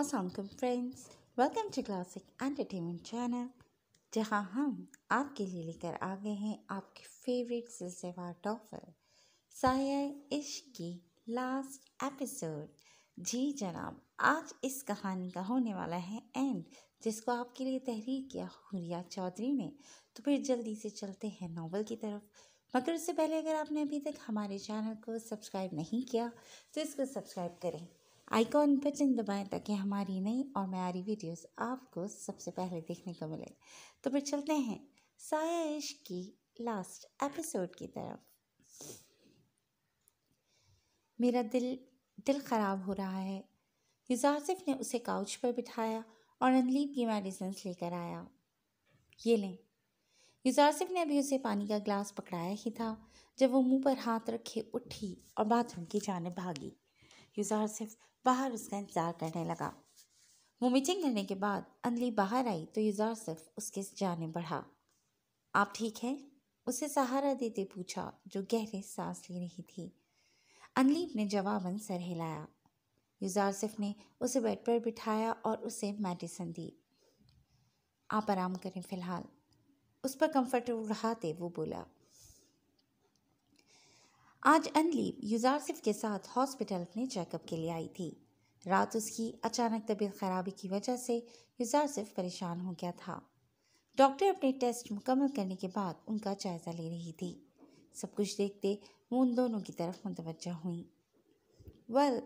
Aslam friends welcome to classic entertainment channel जहाँ हम आपके लिए लेकर आ गए हैं आपके फेवरेट सिलसिलेवार टॉफर साया इश्क की लास्ट एपिसोड जी जनाब, आज इस कहानी का होने वाला है एंड जिसको आपके लिए तहरीर किया हुरिया चौधरी ने। तो फिर जल्दी से चलते हैं नावल की तरफ़। मगर उससे पहले अगर आपने अभी तक हमारे चैनल को सब्सक्राइब नहीं किया तो इसको सब्सक्राइब करें। आइकॉन बटन दबाएँ ताकि हमारी नई और मैारी वीडियोस आपको सबसे पहले देखने को मिले। तो फिर चलते हैं साया इश्क की लास्ट एपिसोड की तरफ़। मेरा दिल दिल ख़राब हो रहा है। युजारसिफ ने उसे काउच पर बिठाया और अनलीब की मेडिसिन लेकर आया। ये लें। युजारसिफ ने अभी उसे पानी का ग्लास पकड़ाया ही था, जब वो मुँह पर हाथ रखे उठी और बाथरूम की जानब भागी। युजारसिफ बाहर उसका इंतज़ार करने लगा। वो मीटिंग करने के बाद अनली बाहर आई तो युजार सिर्फ़ उसके जाने बढ़ा। आप ठीक हैं? उसे सहारा देते पूछा, जो गहरे सांस ले रही थी। अनलीब ने जवाबन सर हिलाया। युजार सिर्फ़ ने उसे बेड पर बिठाया और उसे मेडिसिन दी। आप आराम करें फ़िलहाल। उस पर कंफर्ट उड़ाते वो बोला। आज अनलीब युजारसिफ के साथ हॉस्पिटल अपने चेकअप के लिए आई थी। रात उसकी अचानक तबीयत खराबी की वजह से युजारसिफ परेशान हो गया था। डॉक्टर अपने टेस्ट मुकम्मल करने के बाद उनका जायज़ा ले रही थी। सब कुछ देखते वो उन दोनों की तरफ़ मुतवजह हुई। वेल,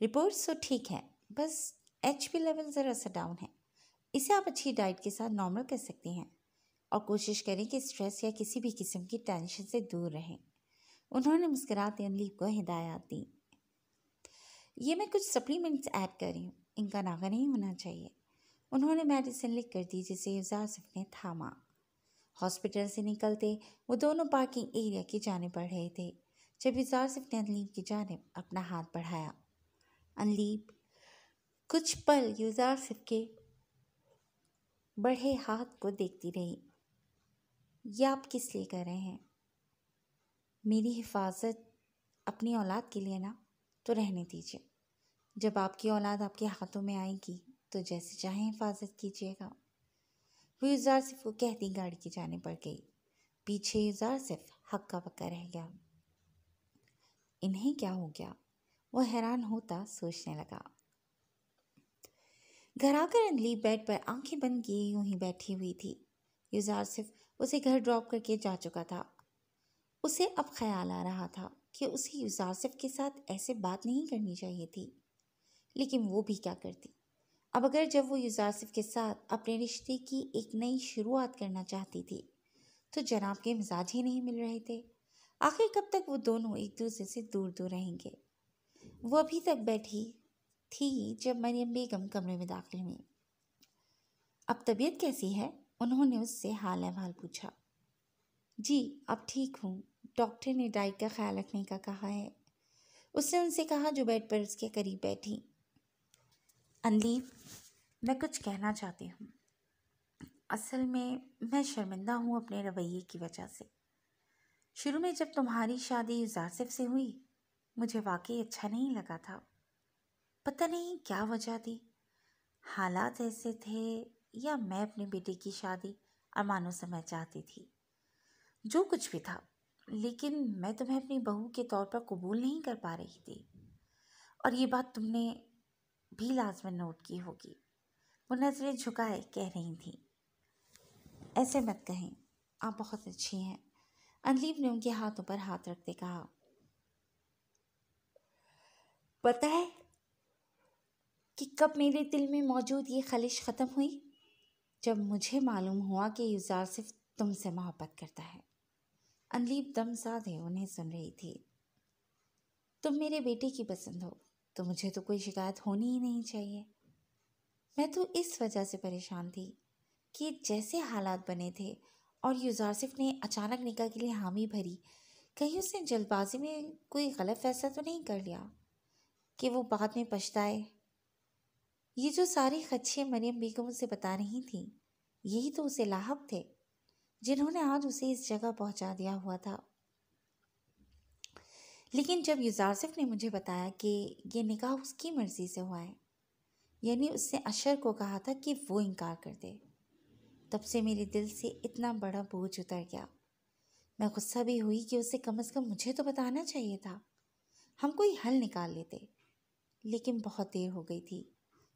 रिपोर्ट्स तो ठीक हैं, बस एच पी लेवल ज़रा सा डाउन है। इसे आप अच्छी डाइट के साथ नॉर्मल कर सकते हैं और कोशिश करें कि स्ट्रेस या किसी भी किस्म की टेंशन से दूर रहें। उन्होंने मुस्कुराते अनलीब को हिदायत। दी ये मैं कुछ सप्लीमेंट्स ऐड कर रही हूँ। इनका नागा नहीं होना चाहिए। उन्होंने मेडिसिन लिख कर दी जिसे युजासिफ ने थामा। हॉस्पिटल से निकलते वो दोनों पार्किंग एरिया की जाने बढ़ रहे थे, जब युजासिफ ने अनलीप की जानब अपना हाथ बढ़ाया। अनलीब कुछ पल युजासिफ के बढ़े हाथ को देखती रही। ये आप किस लिए कर रहे हैं? मेरी हिफाजत अपनी औलाद के लिए ना तो रहने दीजिए। जब आपकी औलाद आपके हाथों में आएगी तो जैसे चाहे हिफाजत कीजिएगा। वो युजार सिर्फ़ को कहती गाड़ी की जाने पड़ गई। पीछे युजार सिर्फ़ हक्का पक्का रह गया। इन्हें क्या हो गया? वो हैरान होता सोचने लगा। घर आकर अनली बेड पर आँखें बंद किए यूँ ही बैठी हुई थी। युजार सिर्फ़ उसे घर ड्रॉप करके जा चुका था। उसे अब ख्याल आ रहा था कि उसे युजारसिफ के साथ ऐसे बात नहीं करनी चाहिए थी। लेकिन वो भी क्या करती? अब अगर जब वो युजारसिफ के साथ अपने रिश्ते की एक नई शुरुआत करना चाहती थी तो जनाब के मिजाज ही नहीं मिल रहे थे। आखिर कब तक वो दोनों एक दूसरे से दूर दूर रहेंगे? वो अभी तक बैठी थी जब मरियम बेगम कमरे में दाखिल हुई। अब तबीयत कैसी है? उन्होंने उससे हाल अहवाल पूछा। जी, अब ठीक हूँ। डॉक्टर ने डाइट का ख्याल रखने का कहा है। उसने उनसे कहा जो बेड पर उसके करीब बैठी। अनलीब मैं कुछ कहना चाहती हूँ। असल में, मैं शर्मिंदा हूँ अपने रवैये की वजह से। शुरू में जब तुम्हारी शादी युजासिफ से हुई, मुझे वाकई अच्छा नहीं लगा था। पता नहीं क्या वजह थी। हालात ऐसे थे, या मैं अपने बेटे की शादी अरमानों से मैं चाहती थी। जो कुछ भी था। लेकिन मैं तुम्हें अपनी बहू के तौर पर कबूल नहीं कर पा रही थी। और ये बात तुमने भी लाजमन नोट की होगी। वो नज़रें झुकाए कह रही थी। ऐसे मत कहें, आप बहुत अच्छी हैं। अनलीब ने उनके हाथों पर हाथ रखते कहा। पता है कि कब मेरे दिल में मौजूद ये खलिश ख़त्म हुई? जब मुझे मालूम हुआ कि युजार सिर्फ़ तुमसे मोहब्बत करता है। अनलीब दम साधे उन्हें सुन रही थी। तुम मेरे बेटे की पसंद हो तो मुझे तो कोई शिकायत होनी ही नहीं चाहिए। मैं तो इस वजह से परेशान थी कि जैसे हालात बने थे और युजारसिफ ने अचानक निकाह के लिए हामी भरी, कहीं उसने जल्दबाजी में कोई गलत फैसला तो नहीं कर लिया कि वो बाद में पछताए? ये जो सारी खदशे मरियम बेगम उसे बता रही थी, यही तो उसे लाहक थे। जिन्होंने आज उसे इस जगह पहुँचा दिया हुआ था। लेकिन जब युजारसिफ ने मुझे बताया कि ये निकाह उसकी मर्ज़ी से हुआ है, यानी उसने अशर को कहा था कि वो इनकार कर दे, तब से मेरे दिल से इतना बड़ा बोझ उतर गया। मैं गुस्सा भी हुई कि उसे कम अज़ कम मुझे तो बताना चाहिए था, हम कोई हल निकाल लेते। लेकिन बहुत देर हो गई थी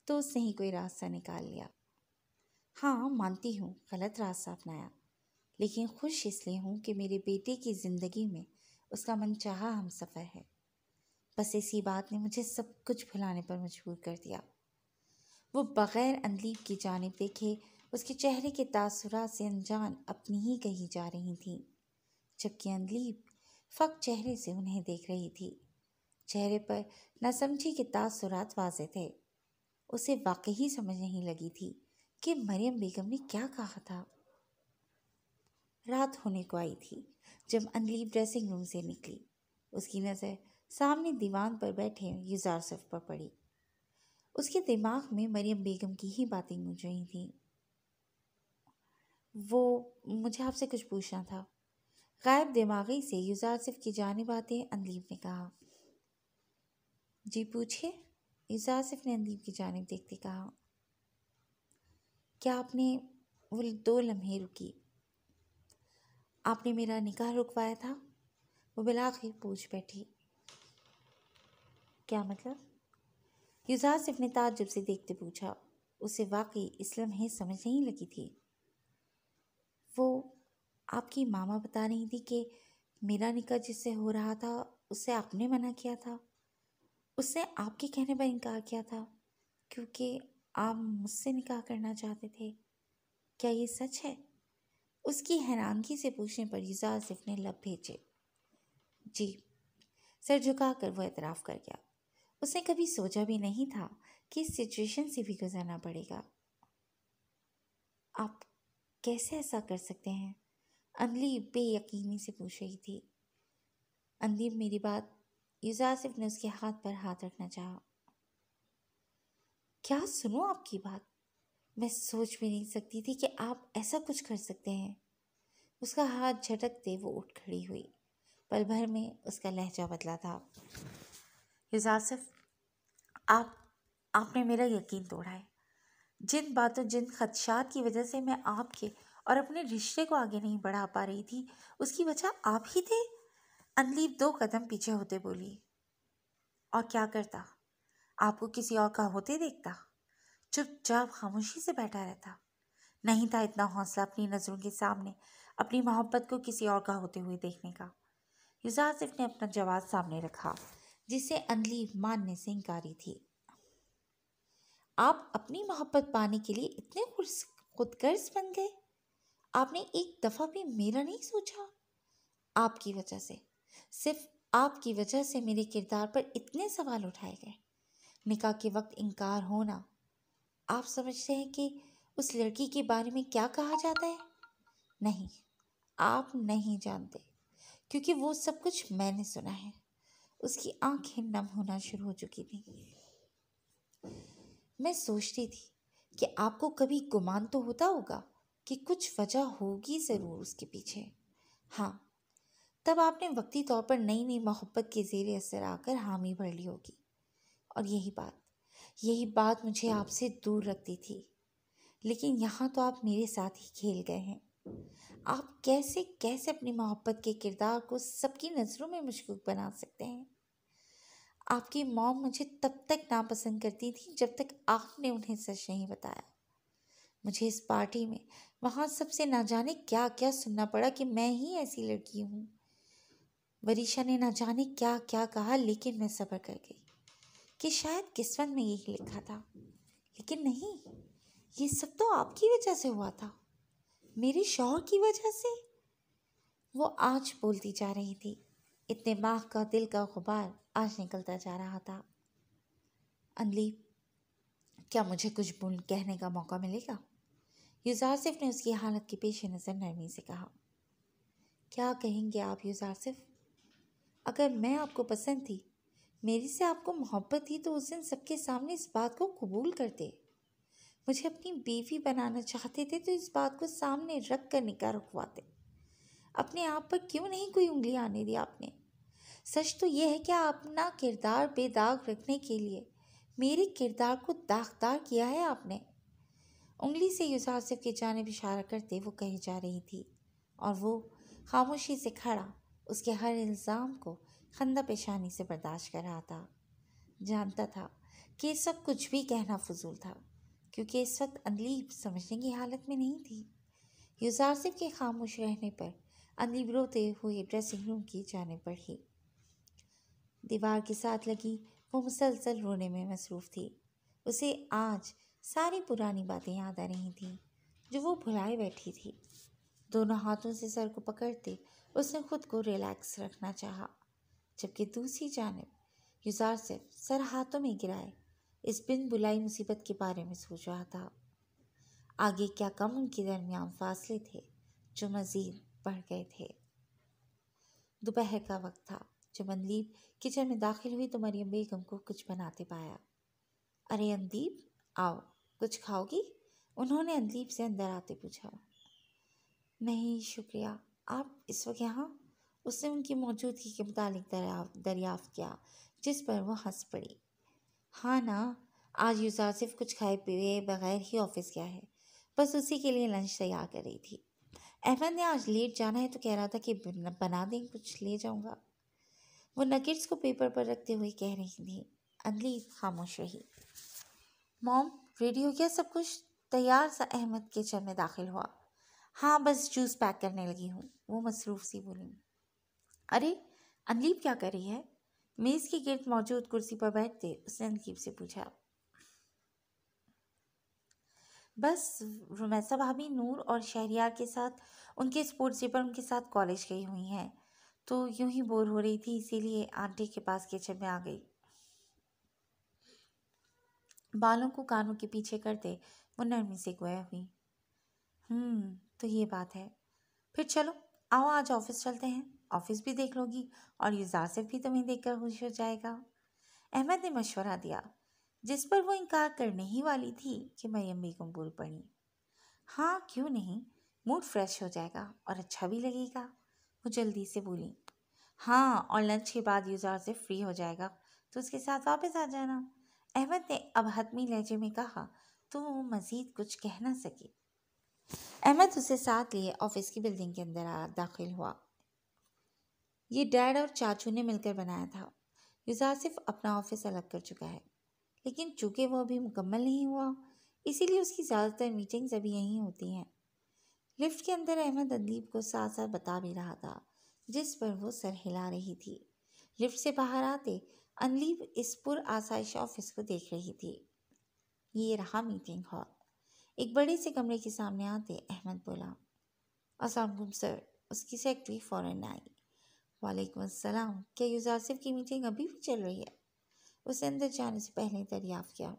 तो उसने ही कोई रास्ता निकाल लिया। हाँ मानती हूँ, गलत रास्ता अपनाया। लेकिन खुश इसलिए हूँ कि मेरे बेटे की ज़िंदगी में उसका मन चाह हम सफ़र है। बस इसी बात ने मुझे सब कुछ भुलाने पर मजबूर कर दिया। वो बग़ैर अंदलीब की जानब देखे उसके चेहरे के तासुरात से अनजान अपनी ही कही जा रही थी, जबकि अंदलीब फ़क चेहरे से उन्हें देख रही थी। चेहरे पर नासमझी के तासुरात वाजे थे। उसे वाकई समझ नहीं लगी थी कि मरियम बेगम ने क्या कहा था। रात होने को आई थी, जब अंदलीब ड्रेसिंग रूम से निकली। उसकी नज़र सामने दीवान पर बैठे युजारसफ पर पड़ी। उसके दिमाग में मरियम बेगम की ही बातें गूंज रही थी। वो, मुझे आपसे कुछ पूछना था। गायब दिमागी से युजारसिफ की जानब आते अंदीब ने कहा। जी पूछिए युजारसिफ ने अंदीब की जानब देखते कहा। क्या आपने वो दो लम्हे रुकी? आपने मेरा निकाह रुकवाया था। वो बिलाखिर पूछ बैठी। क्या मतलब? युजारसिफ ने ताजुब से देखते पूछा। उसे वाकई इस है समझ नहीं लगी थी। वो आपकी मामा बता रही थी कि मेरा निकाह जिससे हो रहा था, उसे आपने मना किया था। उसने आपके कहने पर इनकार किया था, क्योंकि आप मुझसे निकाह करना चाहते थे। क्या ये सच है? उसकी हैरानगी से पूछने पर युजा आसिफ ने लब भेजे। जी, सर झुका कर वो एतराफ़ कर गया। उसने कभी सोचा भी नहीं था कि इस सिचुएशन से भी गुजरना पड़ेगा। आप कैसे ऐसा कर सकते हैं? अनलीब बेयकीनी से पूछ रही थी। अनलीब मेरी बात युजासिफ ने उसके हाथ पर हाथ रखना चाहा। क्या सुनो आपकी बात? मैं सोच भी नहीं सकती थी कि आप ऐसा कुछ कर सकते हैं। उसका हाथ झटकते वो उठ खड़ी हुई। पल भर में उसका लहजा बदला था। युजासिफ आप, आपने मेरा यकीन तोड़ा है। जिन बातों, जिन खदशात की वजह से मैं आपके और अपने रिश्ते को आगे नहीं बढ़ा पा रही थी, उसकी वजह आप ही थे? अनलीप दो कदम पीछे होते बोली। और क्या करता? आपको किसी और का होते देखता? चुपचाप खामोशी से बैठा रहता। नहीं था इतना हौसला अपनी नज़रों के सामने, अपनी मोहब्बत को किसी और का होते हुए देखने का। युजासिफ ने अपना जवाब सामने रखा, जिसे अनलीब मानने से इंकारी थी। आप अपनी मोहब्बत पाने के लिए इतने खुदगर्ज बन गए। आपने एक दफ़ा भी मेरा नहीं सोचा? आपकी वजह से। सिर्फ़ आपकी वजह से मेरे किरदार पर इतने सवाल उठाए गए। निकाह के वक्त इनकार होना आप समझते हैं कि उस लड़की के बारे में क्या कहा जाता है? नहीं, आप नहीं जानते, क्योंकि वो सब कुछ मैंने सुना है। उसकी आँखें नम होना शुरू हो चुकी थी। मैं सोचती थी कि आपको कभी गुमान तो होता होगा कि कुछ वजह होगी ज़रूर उसके पीछे। हाँ तब आपने वक्ती तौर पर नई नई मोहब्बत के जेर असर आकर हामी भर ली होगी। और यही बात यही बात मुझे आपसे दूर रखती थी। लेकिन यहाँ तो आप मेरे साथ ही खेल गए हैं। आप कैसे कैसे अपनी मोहब्बत के किरदार को सबकी नज़रों में मशकूक बना सकते हैं? आपकी मॉम मुझे तब तक नापसंद करती थी जब तक आपने उन्हें सच नहीं बताया। मुझे इस पार्टी में वहाँ सबसे ना जाने क्या क्या सुनना पड़ा कि मैं ही ऐसी लड़की हूँ। वरीशा ने ना जाने क्या क्या कहा, लेकिन मैं सब्र कर गई। कि शायद किस्मत में यही लिखा था। लेकिन नहीं, ये सब तो आपकी वजह से हुआ था। मेरे शौहर की वजह से? वो आज बोलती जा रही थी। इतने माह का दिल का गुबार आज निकलता जा रहा था। अनली क्या मुझे कुछ बोल, कहने का मौका मिलेगा? युजारसिफ ने उसकी हालत के पेश नज़र नरमी से कहा। क्या कहेंगे आप युजारसिफ अगर मैं आपको पसंद थी मेरी से आपको मोहब्बत थी तो उस दिन सबके सामने इस बात को कबूल करते मुझे अपनी बीवी बनाना चाहते थे तो इस बात को सामने रख कर निकाह रखवाते। अपने आप पर क्यों नहीं कोई उंगली आने दी आपने? सच तो यह है कि अपना किरदार बेदाग रखने के लिए मेरे किरदार को दागदार किया है आपने। उंगली से यूसासिफ की जानब इशारा करते वो कही जा रही थी और वो खामोशी से खड़ा, उसके हर इल्ज़ाम को खंदा पेशानी से बर्दाश्त कर रहा था। जानता था कि इस वक्त कुछ भी कहना फजूल था, क्योंकि इस वक्त अनलीब समझने की हालत में नहीं थी। यूजारसिफ के खामोश रहने पर अनलीब रोते हुए ड्रेसिंग रूम की जाने बढ़ी दीवार के साथ लगी वो मुसलसल रोने में मसरूफ़ थी। उसे आज सारी पुरानी बातें याद आ रही थीं, जो वो भुलाए बैठी थी। दोनों हाथों से सर को पकड़ते उसने खुद को रिलैक्स रखना चाहा। जबकि दूसरी जानब युजार सिर्फ़ सर हाथों में गिराए। इस बिन बुलाई मुसीबत के बारे में सोच रहा था। आगे क्या कम उनके दरमियान फासले थे, जो मज़ीद बढ़ गए थे। दोपहर का वक्त था, जब अनदीप किचन में दाखिल हुई तो मरियम बेगम को कुछ बनाते पाया। अरे अनदीप, आओ, कुछ खाओगी? उन्होंने अनदीप से अंदर आते पूछा। नहीं, शुक्रिया, आप इस वक्त यहाँ? उसने उनकी मौजूदगी के मुतालिक दरियाफ्त किया, जिस पर वह हंस पड़ी। हाँ ना, आज यूजा सिर्फ़ कुछ खाए पिए बगैर ही ऑफ़िस गया है। बस उसी के लिए लंच तैयार कर रही थी। अहमद ने आज लेट जाना है तो कह रहा था कि बना दें, कुछ ले जाऊँगा। वो नकेट्स को पेपर पर रखते हुए कह रही थी अनली खामोश रही। मॉम, रेडी हो गया सब कुछ? तैयार सा अहमद किचन में दाखिल हुआ। हाँ बस जूस पैक करने लगी हूँ, वो मसरूफ़ सी बोली। अरे अनलीब क्या कर रही है? मेज़ के गिर्द मौजूद कुर्सी पर बैठते उसने अनलीब से पूछा। बस, रुमैसा भाभी नूर और शहरियार के साथ, उनके स्पोर्ट्स डे पर उनके साथ कॉलेज गई हुई हैं। तो यूँ ही बोर हो रही थी, इसीलिए आंटी के पास किचन में आ गई। बालों को कानों के पीछे करते वो नरमी से गोया हुई। हम्म तो ये बात है। फिर चलो, आओ आज ऑफ़िस चलते हैं। ऑफ़िस भी देख लोगी और युजार से भी तुम्हें देखकर खुश हो जाएगा। अहमद ने मशवरा दिया, जिस पर वो इनकार करने ही वाली थी कि मरियम बेगम बोल पड़ी। हाँ क्यों नहीं? मूड फ्रेश हो जाएगा और अच्छा भी लगेगा, वो जल्दी से बोली। हाँ और लंच के बाद युजार से फ्री हो जाएगा तो उसके साथ वापस आ जाना। अहमद ने अब हतमी लहजे में कहा तो वो मज़ीद कुछ कह ना सके। अहमद उसे साथ लिए ऑफ़िस की बिल्डिंग के अंदर दाखिल हुआ। ये डैड और चाचू ने मिलकर बनाया था। युजार सिर्फ़ अपना ऑफ़िस अलग कर चुका है। लेकिन चूँकि वह अभी मुकम्मल नहीं हुआ, इसीलिए उसकी ज़्यादातर मीटिंग्स अभी यहीं होती हैं। लिफ्ट के अंदर अहमद अदीब को साथ साथ बता भी रहा था, जिस पर वो सर हिला रही थी। लिफ्ट से बाहर आते अनलीब इस पुर आसाइश ऑफ़िस को देख रही थी। ये रहा मीटिंग हॉल एक बड़े से कमरे के सामने आते अहमद बोला असलम सर, उसकी सेक्रेटरी फ़ौरन आई। वालेकुम अस्सलाम। क्या यूजासिफ की मीटिंग अभी भी चल रही है? उसे अंदर जाने से पहले दरियाफ़ किया।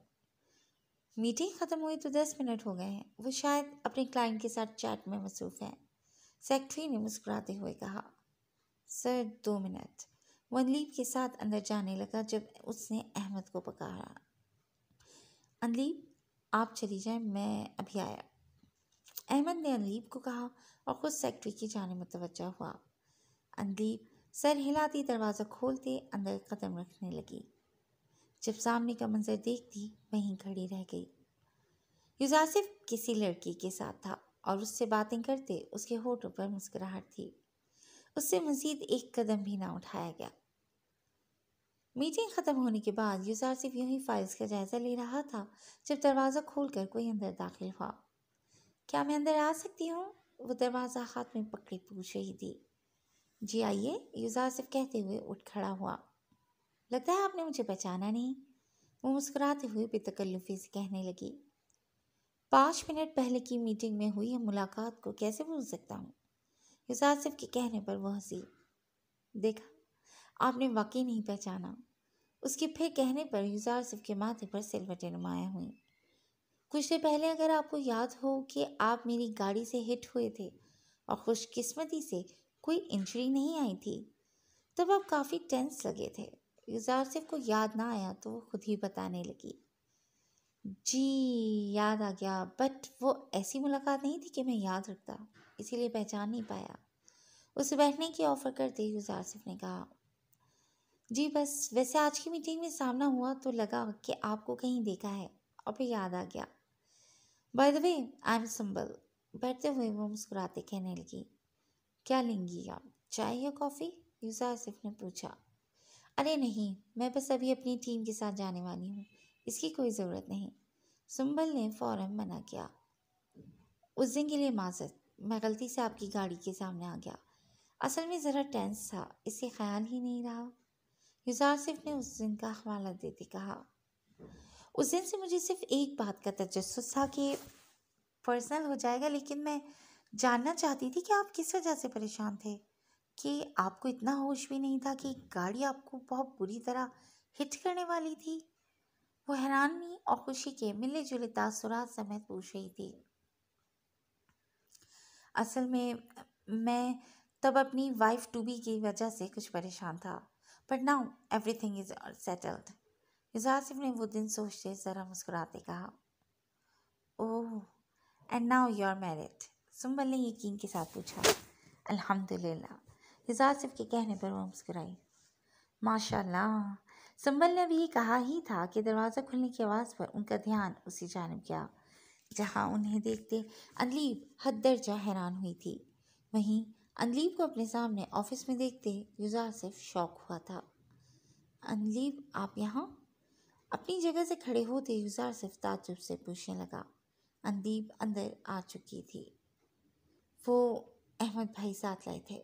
मीटिंग ख़त्म हुई तो दस मिनट हो गए हैं। वो शायद अपने क्लाइंट के साथ चैट में मसरूफ़ हैं। सेक्रेटरी ने मुस्कुराते हुए कहा, सर, दो मिनट। वनलीब के साथ अंदर जाने लगा जब उसने अहमद को पकारा अनलीब, आप चली जाए, मैं अभी आया। अहमद ने अनलीब को कहा और ख़ुद सेक्रेटरी की जाने मुतवजा हुआ। अनलीब सर हिलाती दरवाज़ा खोलते अंदर कदम रखने लगी। जब सामने का मंजर देखती, वहीं खड़ी रह गई। युजासिफ किसी लड़की के साथ था और उससे बातें करते उसके होठों पर मुस्कुराहट थी। उससे मज़ीद एक कदम भी ना उठाया गया। मीटिंग ख़त्म होने के बाद युजार सिर्फ़ यूँ ही फाइल्स का जायज़ा ले रहा था, जब दरवाज़ा खोलकर कोई अंदर दाखिल हुआ। क्या मैं अंदर आ सकती हूँ? वो दरवाज़ा हाथ में पकड़े पूछ रही थी। जी आइए। युजार सिर्फ़ कहते हुए उठ खड़ा हुआ। लगता है आपने मुझे पहचाना नहीं। वो मुस्कुराते हुए बेतकल्लुफ़ी से कहने लगी। पाँच मिनट पहले की मीटिंग में हुई मुलाकात को कैसे भूल सकता हूँ? युजार सिर्फ़ के कहने पर वह हँसी। देखा, आपने वाकई नहीं पहचाना। उसके फिर कहने पर युजार सिर्फ़ के माथे पर सिलवटें नुमाया हुई। कुछ देर पहले अगर आपको याद हो कि आप मेरी गाड़ी से हिट हुए थे और खुशकिस्मती से कोई इंजरी नहीं आई थी। तब आप काफ़ी टेंस लगे थे। युजार सिर्फ़ को याद ना आया तो वो खुद ही बताने लगी। जी, याद आ गया बट वो ऐसी मुलाकात नहीं थी कि मैं याद रखता, इसीलिए पहचान नहीं पाया। उसे बैठने की ऑफ़र करते ही युजार सिर्फ़ ने कहा, जी, बस, वैसे आज की मीटिंग में सामना हुआ तो लगा कि आपको कहीं देखा है और फिर याद आ गया। By the way I am Sumbal बैठते हुए वो मुस्कुराते कहने लगी। क्या लेंगी आप? चाय या कॉफ़ी? यूजा आसिफ ने पूछा। अरे नहीं, मैं बस अभी अपनी टीम के साथ जाने वाली हूँ। इसकी कोई ज़रूरत नहीं। सुंबल ने फ़ौरन मना किया। उस दिन के लिए माजत मैं गलती से आपकी गाड़ी के सामने आ गया। असल में ज़रा टेंस था इसे ख्याल ही नहीं रहा। युजार सिर्फ़ ने उस दिन का हवाला देते कहा। उस दिन से मुझे सिर्फ़ एक बात का तजस्स था कि पर्सनल हो जाएगा, लेकिन मैं जानना चाहती थी कि आप किस वजह से परेशान थे? कि आपको इतना होश भी नहीं था कि गाड़ी आपको बहुत बुरी तरह हिट करने वाली थी? वो हैरानी और खुशी के मिले जुले तासुरात समेत पूछ रही थी। असल में, मैं तब अपनी वाइफ टू बी की वजह से कुछ परेशान था। But now everything is settled इजासिफ ने वो दिन सोचते ज़रा मुस्कुराते कहा, ओह and now you are married Sumbal ने यकीन के साथ पूछा, अल्हम्दुलिल्लाह। इजासिफ के कहने पर वो मुस्कुराई। माशाल्लाह। संबल ने भी कहा ही था कि दरवाज़ा खुलने की आवाज़ पर उनका ध्यान उसी जानब गया, जहाँ उन्हें देखते अनलीब हद दर्जा हैरान हुई थी। वहीं अनलीब को अपने सामने ऑफ़िस में देखते युजा सिर्फ़ शौक हुआ था। अनलीब आप यहाँ? अपनी जगह से खड़े होते युजार सिर्फ़ ताजुब से पूछने लगा। अनदीप अंदर आ चुकी थी। वो अहमद भाई साथ लाए थे।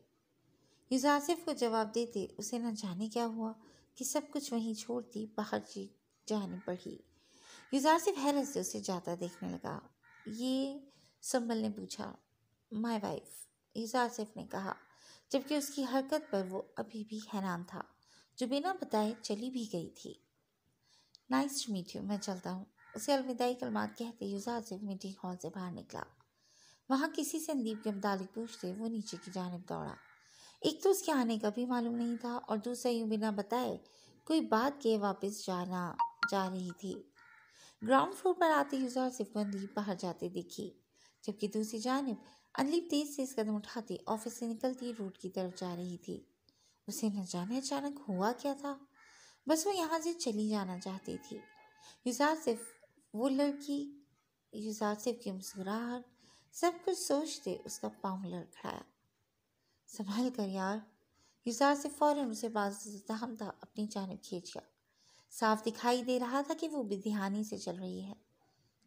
युजासिफ को जवाब देते उसे न जाने क्या हुआ कि सब कुछ वहीं छोड़ती बाहर जी जाने पड़ी युजासिफ हैरत से उसे जाता देखने लगा। ये संबल ने पूछा माई वाइफ युजासिफ ने कहा, जबकि उसकी हरकत पर वो अभी भी हैरान था, जो बिना बताए चली भी गई थी। नाइस टू मीट यू मैं चलता हूँ, उसे अलविदाई कलमात कहते युजासिफ मीटिंग हॉल से बाहर निकला। वहाँ किसी से संदीप के मुतालिक पूछते वो नीचे की जानब दौड़ा। एक तो उसके आने का भी मालूम नहीं था और दूसरा यूँ बिना बताए कोई बात के वापस जाना, जा रही थी। ग्राउंड फ्लोर पर आते यूज़र सिर्फ़ अनलीप बाहर जाते दिखी, जबकि दूसरी जानब अनलीप तेज से इस कदम उठाती ऑफ़िस से निकलती रोड की तरफ़ जा रही थी। उसे न जाने अचानक हुआ क्या था? बस वो यहाँ से चली जाना चाहती थी। युजार सिर्फ़ वो लड़की युजार सिर्फ़ की मुस्कुराहट सब कुछ सोचते उसका पाँव लड़खड़ाया। संभाल कर यार युजार से फ़ौरन उसे था अपनी जानब खींच गया साफ़ दिखाई दे रहा था कि वो बेध्यानी से चल रही है।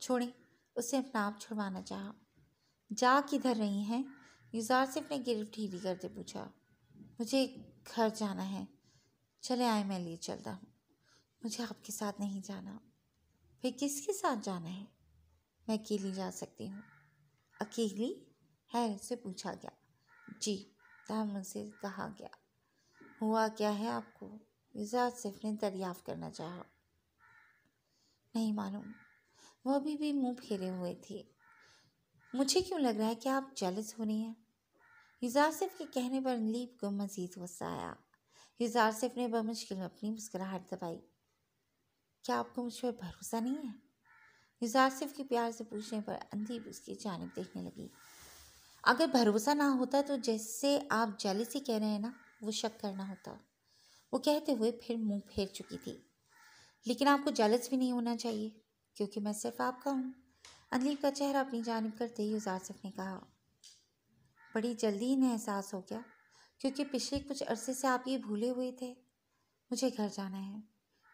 छोड़े, उसे अपना आप छुड़वाना चाहा। जा किधर रही हैं? युजार से अपने गिरफ्त ढीली करते पूछा। मुझे घर जाना है। चले आए मैं लिए चलता हूँ। मुझे आपके साथ नहीं जाना। फिर किसके साथ जाना है? मैं अकेली जा सकती हूँ। अकेली है से पूछा गया। जी था मुझसे कहा गया। हुआ क्या है आपको? इजाज सिर्फ़ ने दरियाफ़ करना चाहा। नहीं मालूम। वो अभी भी मुँह फेरे हुए थे। मुझे क्यों लग रहा है कि आप जलस हो रही हैं? युजासिफ के कहने पर लीप को मज़ीद गुस्सा आया। युजासिफ ने बमुश्किल अपनी मुस्कुराहट दबाई। क्या आपको मुझ पर भरोसा नहीं है? युजासिफ के प्यार से पूछने पर अंदीप उसकी जानब देखने लगी। अगर भरोसा ना होता तो जैसे आप से कह रहे हैं ना, वो शक करना होता। वो कहते हुए फिर मुँह फेर चुकी थी। लेकिन आपको जालस भी नहीं होना चाहिए, क्योंकि मैं सिर्फ़ आपका हूँ। अनलीप का चेहरा अपनी जानब करते ही उजासिफ ने कहा, बड़ी जल्दी इन्हें एहसास हो गया, क्योंकि पिछले कुछ अरसे से आप ये भूले हुए थे। मुझे घर जाना है।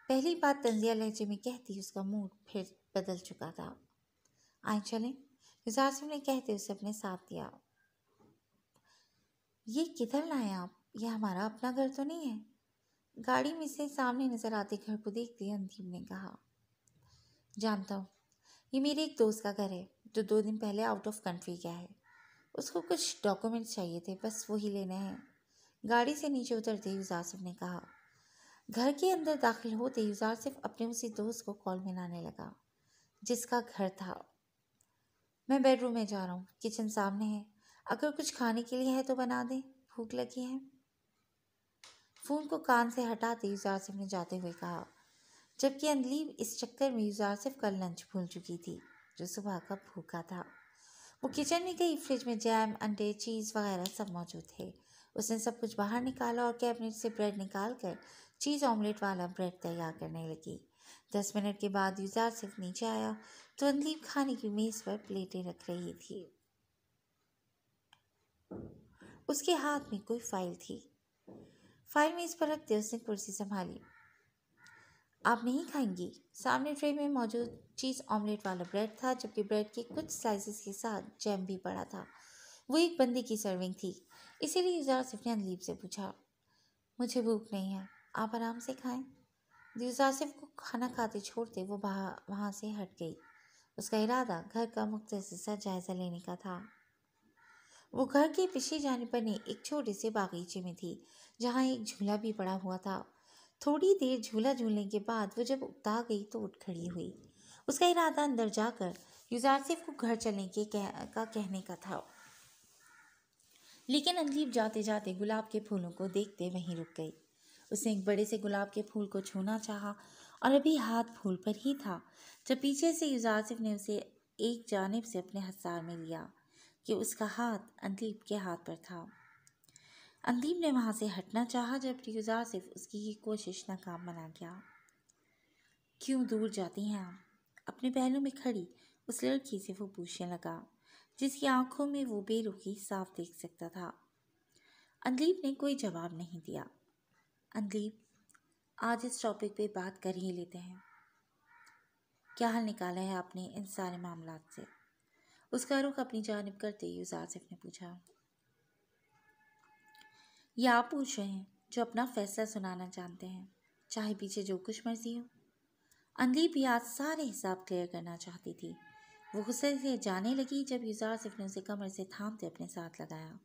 पहली बात तंजिया लहजे में कहती उसका मूड फिर बदल चुका था। आए चलें। मिजाजिम ने कहते उसे अपने साथ दिया। ये किधर लाए आप? यह हमारा अपना घर तो नहीं है। गाड़ी में से सामने नज़र आते घर को देखते अंतिम ने कहा, जानता हूँ, ये मेरे एक दोस्त का घर है, जो दो दिन पहले आउट ऑफ़ कंट्री गया है। उसको कुछ डॉक्यूमेंट्स चाहिए थे, बस वही लेने हैं। गाड़ी से नीचे उतरते युजासिफ ने कहा घर के अंदर दाखिल होते युजासिफ अपने उसी दोस्त को कॉल मिलाने लगा, जिसका घर था। मैं बेडरूम में जा रहा हूँ, किचन सामने है। अगर कुछ खाने के लिए है तो बना दें, भूख लगी है। फ़ोन को कान से हटाते युजासिफ ने जाते हुए कहा, जबकि अंदलीब इस चक्कर में युजासिफ का लंच भूल चुकी थी, जो सुबह का भूखा था। वो किचन में गई, फ्रिज में जैम, अंडे, चीज़ वगैरह सब मौजूद थे। उसने सब कुछ बाहर निकाला और कैबिनेट से ब्रेड निकाल कर चीज़ ऑमलेट वाला ब्रेड तैयार करने लगी। दस मिनट के बाद युजार सिर्फ़ नीचे आया तो अंदीप खाने की मेज़ पर प्लेटें रख रही थी। उसके हाथ में कोई फ़ाइल थी। फ़ाइल मेज पर रखते उसने कुर्सी संभाली। आप नहीं खाएँगी? सामने ट्रे में मौजूद चीज़ ऑमलेट वाला ब्रेड था, जबकि ब्रेड के कुछ स्लाइसेस के साथ जैम भी पड़ा था। वो एक बंदे की सर्विंग थी, इसीलिए युजार सिर्फ़ ने अंदीप से पूछा, मुझे भूख नहीं है। आप आराम से खाएँ। युजासिफ को खाना खाते छोड़ते वो वहाँ से हट गई। उसका इरादा घर का मुख्तर जायज़ा लेने का था। वो घर के पीछे जाने पर नहीं एक छोटे से बागीचे में थी जहाँ एक झूला भी पड़ा हुआ था। थोड़ी देर झूला झूलने के बाद वो जब उगता गई तो उठ खड़ी हुई। उसका इरादा अंदर जाकर युजारसिफ को घर चलने के कह, का कहने का था। लेकिन अंदीप जाते जाते गुलाब के फूलों को देखते वहीं रुक गई। उसने एक बड़े से गुलाब के फूल को छूना चाहा और अभी हाथ फूल पर ही था, जब पीछे से युजारसिफ ने उसे एक जानब से अपने हसार में लिया कि उसका हाथ अंदीप के हाथ पर था। अंदीप ने वहाँ से हटना चाहा, जब युजारसिफ उसकी ये कोशिश नाकाम बना गया। क्यों दूर जाती हैं आप? अपने पहलू में खड़ी, उस लड़की से वो पूछने लगा, जिसकी आँखों में वो बेरुखी साफ़ देख सकता था। अंदीप ने कोई जवाब नहीं दिया। अंदीप आज इस टॉपिक पे बात कर ही लेते हैं। क्या हल निकाला है आपने इन सारे मामला से? उसका रुख अपनी जानब करते ही आसिफ ने पूछा। यह आप पूछ रहे हैं, जो अपना फैसला सुनाना चाहते हैं, चाहे पीछे जो कुछ मर्ज़ी हो। अंदीप भी आज सारे हिसाब क्लियर करना चाहती थी। वो गुस्से से जाने लगी जब युजार सिफ ने उसे कमर से थामते अपने साथ लगाया।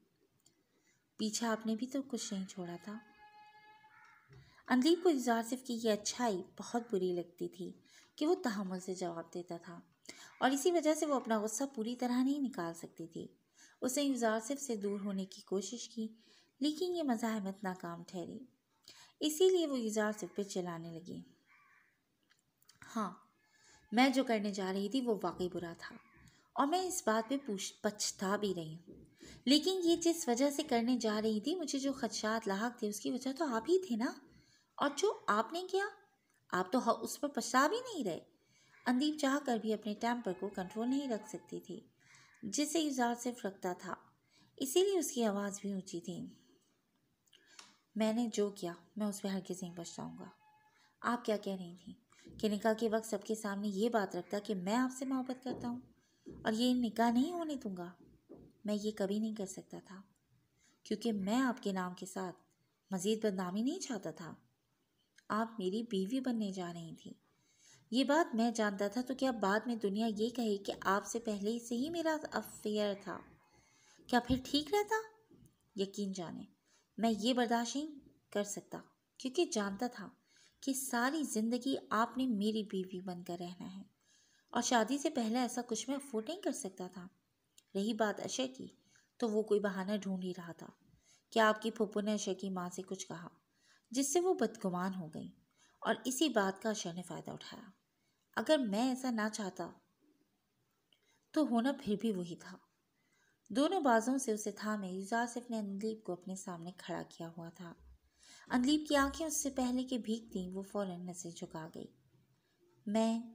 पीछे आपने भी तो कुछ नहीं छोड़ा था। अंदीप को युजार सिफ की यह अच्छाई बहुत बुरी लगती थी कि वो तहमुल से जवाब देता था। और इसी वजह से वो अपना गुस्सा पूरी तरह नहीं निकाल सकती थी। उसने युजार सिफ से दूर होने की कोशिश की, लेकिन ये मजाहमत नाकाम ठहरी। इसीलिए वो युजार सिफ पर चलाने लगी। हाँ मैं जो करने जा रही थी वो वाकई बुरा था और मैं इस बात पे पूछ पछता भी रही हूँ। लेकिन ये जिस वजह से करने जा रही थी, मुझे जो खदशात लाक थे उसकी वजह तो आप ही थे ना? और जो आपने किया, आप तो उस पर पछता भी नहीं रहे। अंदीप चाह कर भी अपने टेम्पर को कंट्रोल नहीं रख सकती थी, जिसे इजार सिर्फ़ रखता था। इसीलिए उसकी आवाज़ भी ऊँची थी। मैंने जो किया, मैं उस पर हर किसी नहीं पछताऊँगा। आप क्या कह रही थी कि निकाह के वक्त सबके सामने ये बात रखता कि मैं आपसे मोहब्बत करता हूँ और ये निकाह नहीं होने दूँगा? मैं ये कभी नहीं कर सकता था, क्योंकि मैं आपके नाम के साथ मज़ीद बदनामी नहीं चाहता था। आप मेरी बीवी बनने जा रही थी। ये बात मैं जानता था तो क्या बाद में दुनिया ये कहे कि आपसे पहले से ही मेरा अफेयर था? क्या फिर ठीक रहता? यकीन जाने, मैं ये बर्दाश्त नहीं कर सकता, क्योंकि जानता था कि सारी ज़िंदगी आपने मेरी बीवी बनकर रहना है। और शादी से पहले ऐसा कुछ मैं अफोर्ड नहीं कर सकता था। रही बात अशय की तो वो कोई बहाना ढूंढ ही रहा था। क्या आपकी फुप्पो ने अशय की माँ से कुछ कहा? जिससे वो बदगुमान हो गई और इसी बात का अशय ने फ़ायदा उठाया। अगर मैं ऐसा ना चाहता तो होना फिर भी वही था। दोनों बाजों से उसे थामे युजासिफ ने अनदीप को अपने सामने खड़ा किया हुआ था। अंदीप की आँखें उससे पहले के भीग भीगती वो फ़ौरन नज़र झुका गई। मैं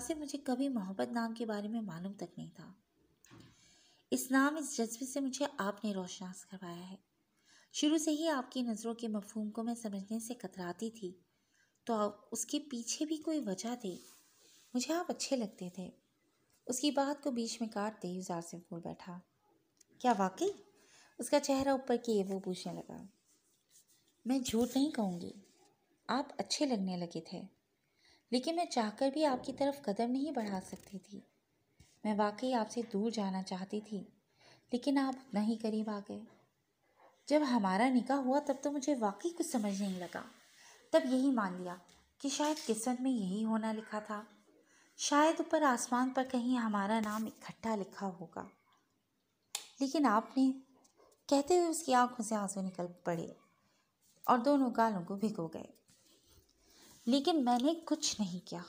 से मुझे कभी मोहब्बत नाम के बारे में मालूम तक नहीं था। इस नाम, इस जज्बे से मुझे आपने रोशनास करवाया है। शुरू से ही आपकी नज़रों के मफहूम को मैं समझने से कतराती थी। तो आप, उसके पीछे भी कोई वजह थी? मुझे आप अच्छे लगते थे। उसकी बात को बीच में काटते ही से बोल बैठा। क्या वाकई? उसका चेहरा ऊपर किए वो पूछने लगा। मैं झूठ नहीं कहूँगी। आप अच्छे लगने लगे थे। लेकिन मैं चाहकर भी आपकी तरफ़ कदम नहीं बढ़ा सकती थी। मैं वाकई आपसे दूर जाना चाहती थी, लेकिन आप उतना ही करीब आ गए। जब हमारा निकाह हुआ, तब तो मुझे वाकई कुछ समझ नहीं लगा। तब यही मान लिया कि शायद किस्मत में यही होना लिखा था। शायद ऊपर आसमान पर कहीं हमारा नाम इकट्ठा लिखा होगा। लेकिन आपने कहते हुए उसकी आँखों से आँसू निकल पड़े और दोनों गालों को भिगो गए। लेकिन मैंने कुछ नहीं किया।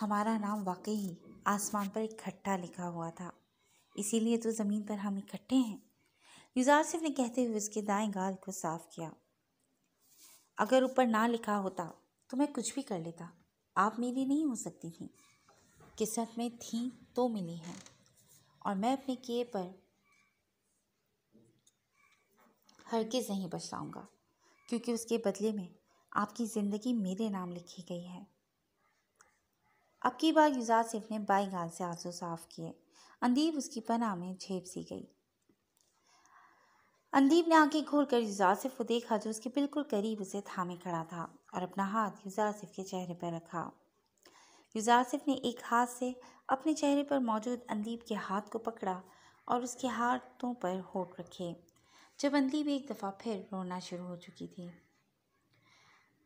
हमारा नाम वाकई आसमान पर इकट्ठा लिखा हुआ था। इसीलिए तो ज़मीन पर हम इकट्ठे हैं। युजार सिफ ने कहते हुए उसके दाएँ गाल को साफ़ किया। अगर ऊपर ना लिखा होता तो मैं कुछ भी कर लेता। आप मेरी नहीं हो सकती थी। किस्मत में थी तो मिली हैं। और मैं अपने किए पर हर हरगिज़ नहीं बचताऊँगा क्योंकि उसके बदले में आपकी ज़िंदगी मेरे नाम लिखी गई है। अब की बार युजासिफ ने बाई गाल से आँसू साफ़ किए। अंदीब उसकी पनाह में झेप सी गई। अंदीब ने आँखें खोलकर युजासिफ को देखा जो उसके बिल्कुल करीब उसे थामे खड़ा था और अपना हाथ युजासिफ के चेहरे पर रखा। युजासिफ ने एक हाथ से अपने चेहरे पर मौजूद अंदीब के हाथ को पकड़ा और उसके हाथों पर होठ रखे, जब अंदीप एक दफ़ा फिर रोना शुरू हो चुकी थी।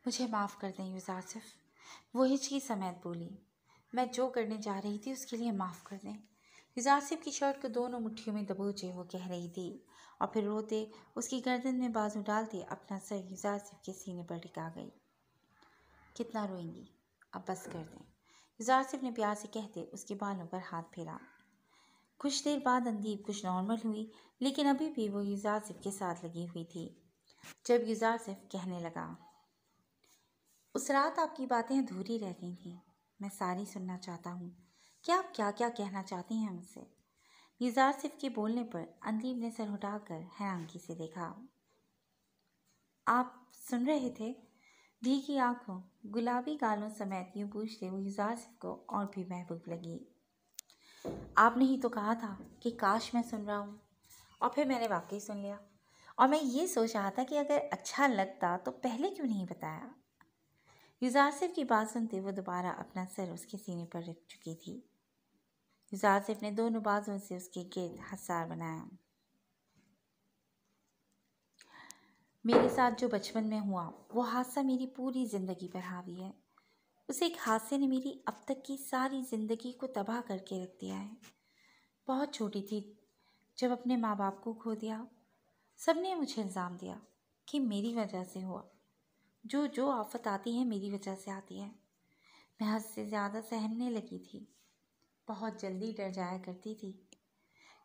मुझे माफ़ कर दें युजासिफ वो हिचकी समेत बोली, मैं जो करने जा रही थी उसके लिए माफ़ कर दें। युजासिफ की शर्ट को दोनों मुट्ठियों में दबोचे, वो कह रही थी। और फिर रोते, उसकी गर्दन में बाजू डालते, अपना सर युजासिफ के सीने पर टिका गई। कितना रोएँगी? अब बस कर दें। युजासिफ ने प्यार से कहते, उसके बालों पर हाथ फेरा। कुछ देर बाद अंदीप कुछ नॉर्मल हुई, लेकिन अभी भी वो युजासिफ के साथ लगी हुई थी। जब युजासिफ कहने लगा, उस रात आपकी बातें अधूरी रह गई थी। मैं सारी सुनना चाहता हूँ। क्या आप क्या क्या कहना चाहती हैं मुझसे युजासिफ के बोलने पर अंदीप ने सर उठाकर हैरानगी से देखा। आप सुन रहे थे? भीगी आँखों, गुलाबी गालों समेत यूँ पूछते वो युजासिफ को और भी महबूब लगी। आपने ही तो कहा था कि काश मैं सुन रहा हूँ, और फिर मैंने वाकई सुन लिया। और मैं ये सोच रहा था कि अगर अच्छा लगता तो पहले क्यों नहीं बताया? युजासिफ की बात सुनते वो दोबारा अपना सर उसके सीने पर रख चुकी थी। युजासिफ ने दोनों बाजों से उसके गिर्द हसार बनाया। मेरे साथ जो बचपन में हुआ, वो हादसा मेरी पूरी ज़िंदगी पर हावी है। उस एक हादसे ने मेरी अब तक की सारी ज़िंदगी को तबाह करके रख दिया है। बहुत छोटी थी जब अपने माँ बाप को खो दिया। सबने मुझे इल्ज़ाम दिया कि मेरी वजह से हुआ। जो जो आफत आती है, मेरी वजह से आती है। मैं हद से ज़्यादा सहमने लगी थी। बहुत जल्दी डर जाया करती थी।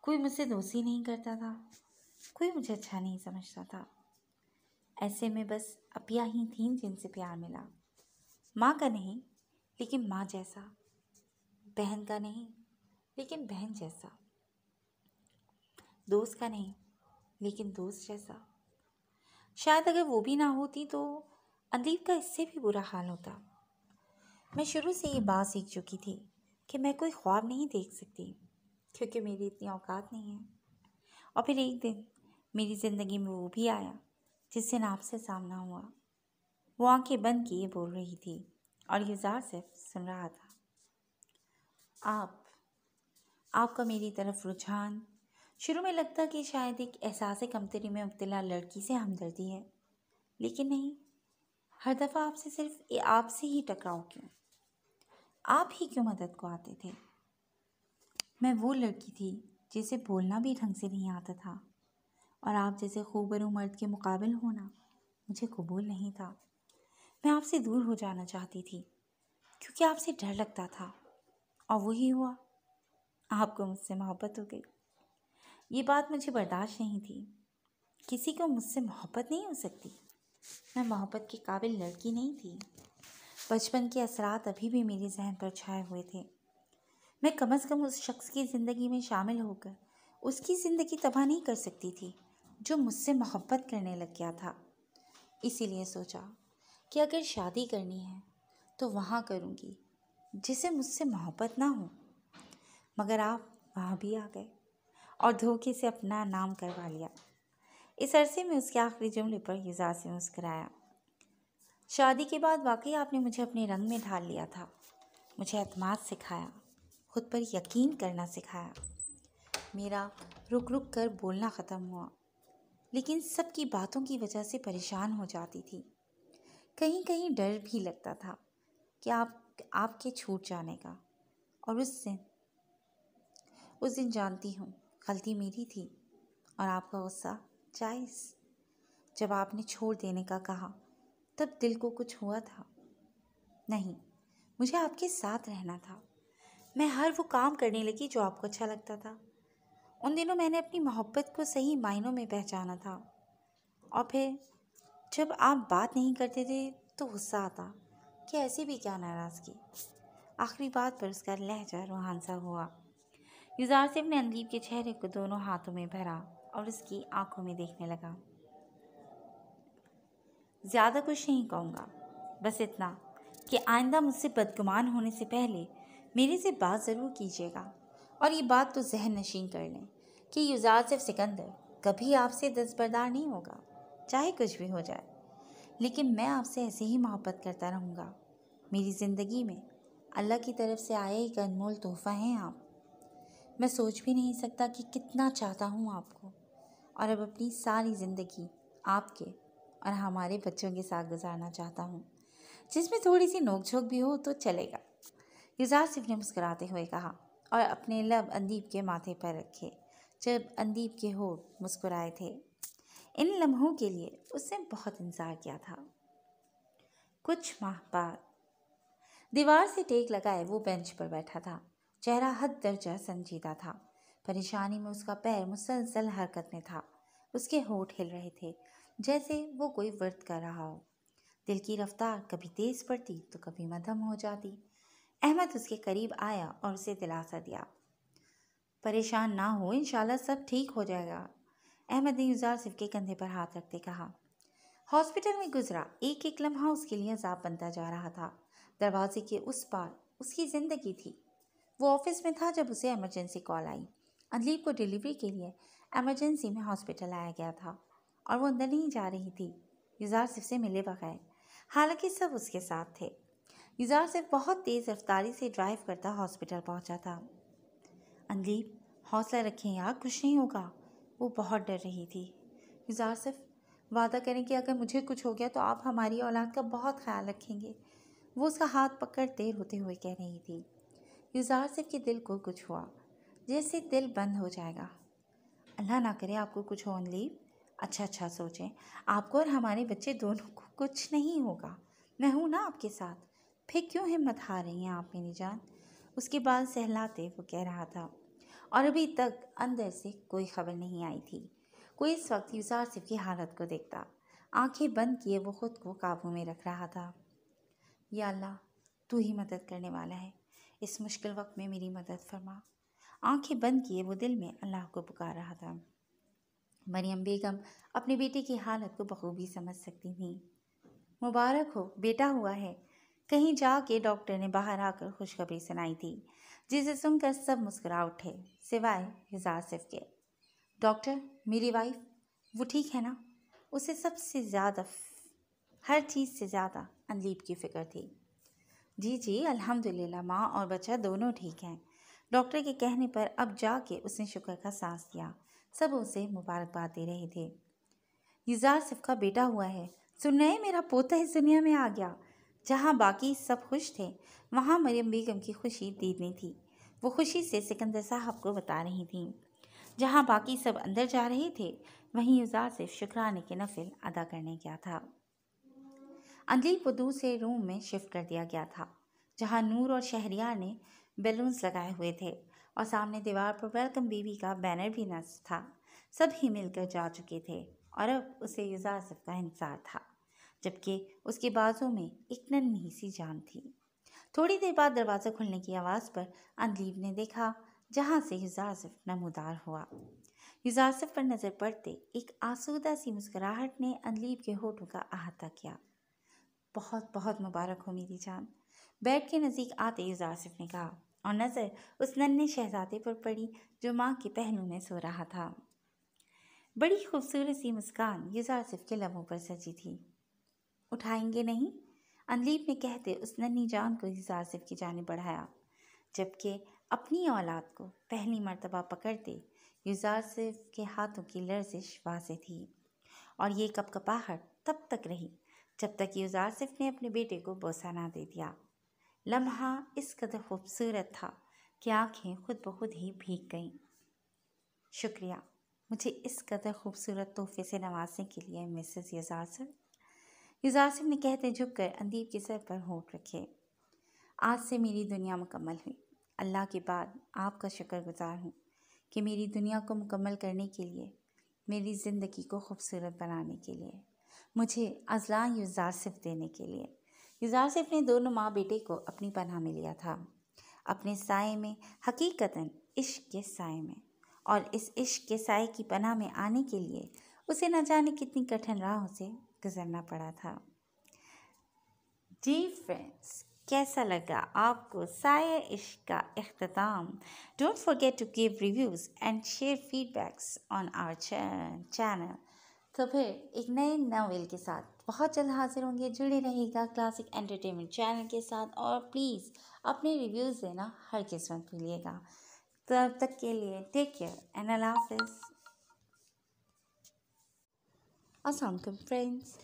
कोई मुझसे दोस्ती नहीं करता था। कोई मुझे अच्छा नहीं समझता था। ऐसे में बस अपिया ही थी जिनसे प्यार मिला। माँ का नहीं, लेकिन माँ जैसा। बहन का नहीं, लेकिन बहन जैसा। दोस्त का नहीं, लेकिन दोस्त जैसा। शायद अगर वो भी ना होती तो अदीब का इससे भी बुरा हाल होता। मैं शुरू से ये बात सीख चुकी थी। कि मैं कोई ख्वाब नहीं देख सकती, क्योंकि मेरी इतनी औकात नहीं है। और फिर एक दिन मेरी ज़िंदगी में वो भी आया, जिससे नाप से सामना हुआ। वो आँखें बंद किए बोल रही थी और युजार सिर्फ़ सुन रहा था। आप, आपका मेरी तरफ़ रुझान। शुरू में लगता कि शायद एक एहसास कमतरी में मुबतला लड़की से हमदर्दी है। लेकिन नहीं, हर दफ़ा आपसे सिर्फ़ आपसे ही टकराव क्यों? आप ही क्यों मदद को आते थे? मैं वो लड़की थी जिसे बोलना भी ढंग से नहीं आता था। और आप जैसे खूबरू मर्द के मुकाबल होना मुझे कबूल नहीं था। मैं आपसे दूर हो जाना चाहती थी, क्योंकि आपसे डर लगता था। और वही हुआ। आपको मुझसे मोहब्बत हो गई। ये बात मुझे बर्दाश्त नहीं थी। किसी को मुझसे मोहब्बत नहीं हो सकती। मैं मोहब्बत के काबिल लड़की नहीं थी। बचपन के असरात अभी भी मेरे जहन पर छाए हुए थे। मैं कम अज़ कम उस शख्स की ज़िंदगी में शामिल होकर उसकी ज़िंदगी तबाह नहीं कर सकती थी, जो मुझसे मोहब्बत करने लग गया था। इसीलिए सोचा कि अगर शादी करनी है तो वहाँ करूँगी जिसे मुझसे मोहब्बत ना हो। मगर आप वहाँ भी आ गए और धोखे से अपना नाम करवा लिया। इस अरसे में उसके आखिरी जुमले पर युजा से मुस्कराया। शादी के बाद वाकई आपने मुझे अपने रंग में ढाल लिया था। मुझे अतमाद सिखाया, खुद पर यकीन करना सिखाया। मेरा रुक रुक कर बोलना ख़त्म हुआ, लेकिन सबकी बातों की वजह से परेशान हो जाती थी। कहीं कहीं डर भी लगता था कि आप, आपके छूट जाने का। और उस दिन उस दिन जानती हूँ, गलती मेरी थी और आपका गुस्सा जायज़। जब आपने छोड़ देने का कहा तब दिल को कुछ हुआ था। नहीं, मुझे आपके साथ रहना था। मैं हर वो काम करने लगी जो आपको अच्छा लगता था। उन दिनों मैंने अपनी मोहब्बत को सही मायनों में पहचाना था। और फिर जब आप बात नहीं करते थे तो गुस्सा आता कि ऐसे भी क्या नाराज़गी आखिरी बात पर उसका लहजा रूहान सा हुआ। युजारसिफ ने अंदीप के चेहरे को दोनों हाथों में भरा और उसकी आँखों में देखने लगा। ज़्यादा कुछ नहीं कहूँगा। बस इतना कि आइंदा मुझसे बदगुमान होने से पहले मेरे से बात ज़रूर कीजिएगा। और ये बात तो जहन नशीन कर लें कि युजारसिफ सिकंदर, कभी आपसे दस्तबरदार नहीं होगा, चाहे कुछ भी हो जाए। लेकिन मैं आपसे ऐसे ही मोहब्बत करता रहूँगा। मेरी ज़िंदगी में अल्लाह की तरफ़ से आया एक अनमोल तोहफ़ा हैं आप। मैं सोच भी नहीं सकता कि कितना चाहता हूँ आपको। और अब अपनी सारी ज़िंदगी आपके और हमारे बच्चों के साथ गुजारना चाहता हूँ। जिसमें थोड़ी सी नोक झोंक भी हो तो चलेगा। युजार सिफ ने मुस्कुराते हुए कहा, और अपने लब अंदीप के माथे पर रखे। जब अंदीप के होठ मुस्कुराए थे, इन लम्हों के लिए उसने बहुत इंतज़ार किया था। कुछ माह बाद दीवार से टेक लगाए वो बेंच पर बैठा था। चेहरा हद दर्जा संजीदा था। परेशानी में उसका पैर मुसलसल हरकत में था। उसके होठ हिल रहे थे। जैसे वो कोई व्रत कर रहा हो। दिल की रफ्तार कभी तेज पड़ती तो कभी मध्यम हो जाती। अहमद उसके करीब आया और उसे दिलासा दिया। परेशान ना हो, इंशाल्लाह सब ठीक हो जाएगा। अहमद ने युजार सिफ के कंधे पर हाथ रखते कहा। हॉस्पिटल में गुजरा एक एक लम्हा उसके लिए अजाब बनता जा रहा था। दरवाजे के उस पार उसकी ज़िंदगी थी। वो ऑफ़िस में था जब उसे एमरजेंसी कॉल आई। अदलीब को डिलीवरी के लिए एमरजेंसी में हॉस्पिटल आया गया था। और वो अंदर नहीं जा रही थी। युजार सिर्फ़ से मिले बगैर। हालाँकि सब उसके साथ थे। युजार सिर्फ़ बहुत तेज़ रफ्तारी से ड्राइव करता हॉस्पिटल पहुँचा था। अंदलीप हौसला रखें यार, कुछ नहीं होगा। वो बहुत डर रही थी। युजार सिर्फ़ वादा करें कि अगर मुझे कुछ हो गया तो आप हमारी औलाद का बहुत ख्याल रखेंगे। वो उसका हाथ पकड़ देर होते हुए कह रही थी। युजार सिर्फ़ के दिल को कुछ हुआ। जैसे दिल बंद हो जाएगा। अल्लाह ना करे आपको कुछ हो लीव अच्छा अच्छा सोचें। आपको और हमारे बच्चे दोनों को कुछ नहीं होगा। मैं हूँ ना आपके साथ। फिर क्यों हिम्मत हार रही हैं आप मेरी जान? उसके बाद सहलाते वो कह रहा था। और अभी तक अंदर से कोई खबर नहीं आई थी। कोई इस वक्त युजार सिफ की हालत को देखता। आँखें बंद किए वो खुद को काबू में रख रहा था। या अल्लाह, तू ही मदद करने वाला है। इस मुश्किल वक्त में मेरी मदद फरमा। आँखें बंद किए वो दिल में अल्लाह को पुकार रहा था। मरियम बेगम अपने बेटे की हालत को बखूबी समझ सकती थी। मुबारक हो, बेटा हुआ है। कहीं जाके डॉक्टर ने बाहर आकर खुशखबरी सुनाई थी, जिसे सुनकर सब मुस्कुरा उठे, सिवाय हिजार सिफ के। डॉक्टर, मेरी वाइफ, वो ठीक है ना? उसे सबसे ज़्यादा हर चीज़ से ज़्यादा अनलीप की फ़िक्र थी। जी जी, अल्हम्दुलिल्लाह, माँ और बच्चा दोनों ठीक हैं। डॉक्टर के कहने पर अब जाके उसने शुक्र का सांस दिया। सब उसे मुबारकबाद दे रहे थे। युजार सिफ का बेटा हुआ है। सुन रहे मेरा पोता इस दुनिया में आ गया। जहाँ बाकी सब खुश थे, वहाँ मरियम बेगम की खुशी दीदनी थी। वो खुशी से सिकंदर साहब को बता रही थी। जहाँ बाकी सब अंदर जा रहे थे, वहीं युजार सिर्फ़ शुक्राने के नफिल अदा करने गया था। अंजलि को दूसरे रूम में शिफ्ट कर दिया गया था, जहाँ नूर और शहरियार ने बैलून्स लगाए हुए थे। और सामने दीवार पर वेलकम बेबी का बैनर भी नस्ब था। सभी मिलकर जा चुके थे और अब उसे युजासिफ का इंतज़ार था, जबकि उसके बाजू में एक नन्ही सी जान थी। थोड़ी देर बाद दरवाज़ा खुलने की आवाज़ पर अंदलीब ने देखा जहाँ से युजासिफ नमोदार हुआ। युजासिफ पर नज़र पड़ते एक आसूदा सी मुस्कुराहट ने अंदलीब के होठों का अहाता किया। बहुत बहुत मुबारक हो मेरी जान बेड के नज़दीक आते युजासिफ ने कहा और नज़र उस नन्हे शहजादे पर पड़ी, जो माँ के पहलू में सो रहा था। बड़ी खूबसूरत सी मुस्कान युजासिफ के लबों पर सजी थी। उठाएँगे नहीं? अनलीप ने कहते उस नन्ही जान को युजासिफ की जाने बढ़ाया, जबकि अपनी औलाद को पहली मरतबा पकड़ते युजासिफ के हाथों की लर्जिश वाजे थी। और ये कपकपाहट तब तक रही, जब तक युजासिफ ने अपने बेटे को बोसा ना दे दिया। लम्हा इस कदर खूबसूरत था कि आँखें खुद ब खुद ही भीग गईं। शुक्रिया। मुझे इस कदर खूबसूरत तोहफे से नवाजने के लिए मिसेस युजासिफ युजासिफ ने कहते झुक कर अंदीप के सर पर होठ रखे। आज से मेरी दुनिया मुकम्मल हुई। अल्लाह के बाद आपका शुक्रगुजार हूँ कि मेरी दुनिया को मुकम्मल करने के लिए, मेरी ज़िंदगी को खूबसूरत बनाने के लिए, मुझे अजलान युजारसिफ देने के लिए युजारसिफ ने दोनों माँ बेटे को अपनी पनाह में लिया था। अपने साय में, हकीकतन इश्क के साय में। और इस इश्क के साय की पनाह में आने के लिए उसे न जाने कितनी कठिन राहों से गुजरना पड़ा था। जी फ्रेंड्स, कैसा लगा आपको साया इश्क का अख्ताम don't forget to give reviews and share feedbacks on our channel तो फिर एक नए नावल के साथ बहुत जल्द हाजिर होंगे। जुड़े रहेगा क्लासिक एंटरटेनमेंट चैनल के साथ और प्लीज़ अपने रिव्यूज़ देना हर किस्मत मिलिएगा तब तक के लिए टेक केयर एंड अल्लाह हाफिज़ फ्रेंड्स